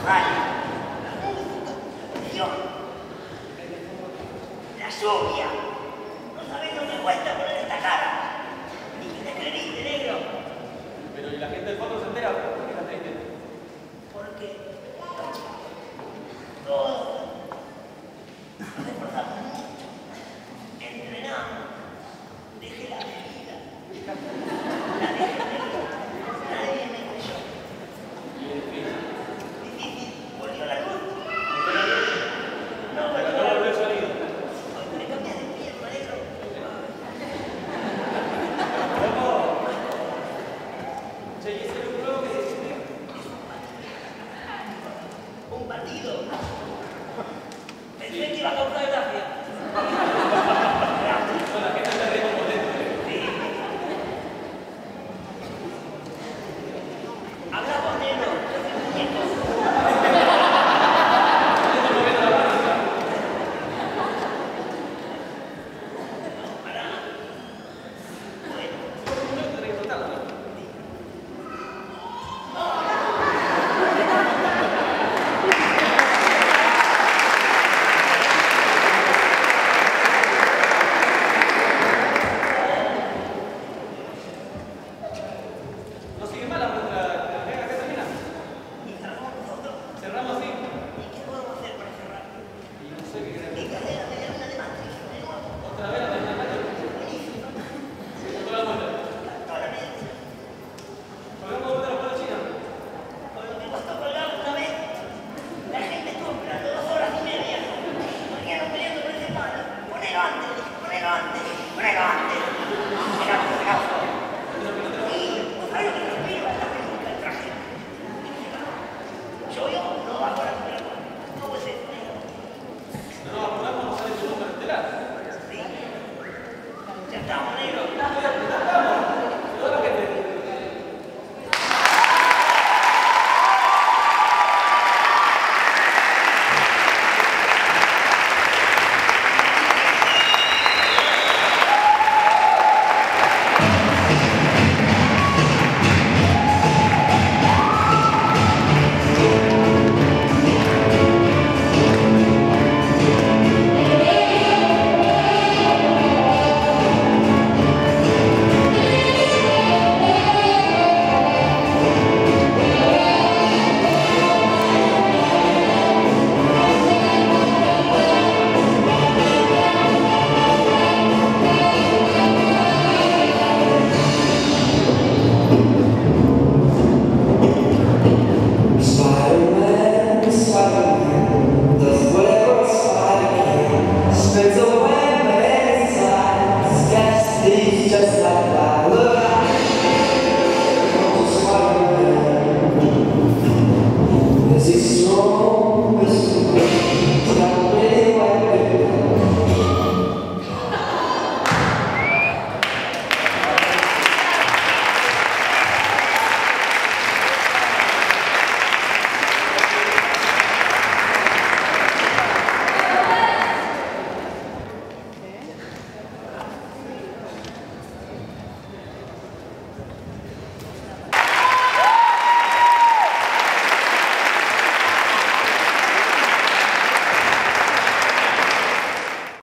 Pensé que iba a